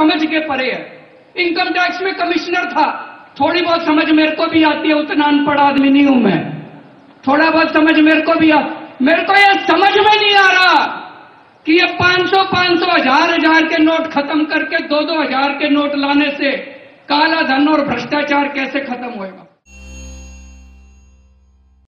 समझ के परे है। इनकम टैक्स में कमिश्नर था। थोड़ी बहुत समझ मेरे को भी आती है, उतना अनपढ़ आदमी नहीं हूँ मैं। थोड़ा बहुत समझ मेरे को भी आ मेरे को यह समझ में नहीं आ रहा कि ये 500 500 हज़ार हज़ार के नोट खत्म करके दो दो हज़ार के नोट लाने से काला धन और भ्रष्टाचार कैसे खत्म होएगा।